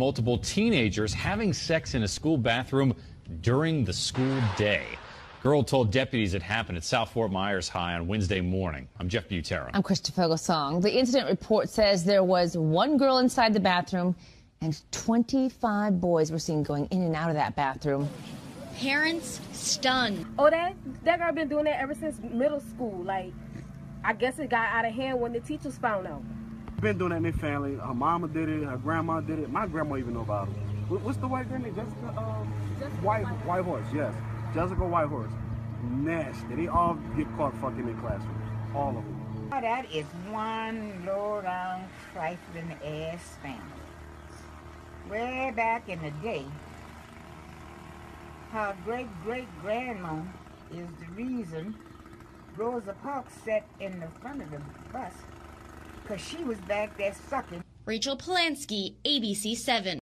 Multiple teenagers having sex in a school bathroom during the school day. Girl told deputies it happened at South Fort Myers High on Wednesday morning. I'm Jeff Butera. I'm Christopher Fogelsong. The incident report says there was one girl inside the bathroom and 25 boys were seen going in and out of that bathroom. Parents stunned. Oh, that that girl been doing that ever since middle school. Like, I guess it got out of hand when the teachers found out. Been doing that in their family. Her mama did it. Her grandma did it. My grandma even know about it. What's the white girl name? Jessica. Um, white White Horse. Yes, Jessica White Horse. Nasty. They all get caught fucking in classrooms. All of them. Oh, That is one low down trifling ass family. Way back in the day, her great great grandma is the reason Rosa Parks sat in the front of the bus because she was back there sucking. Rachel Polanski, ABC 7.